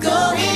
going.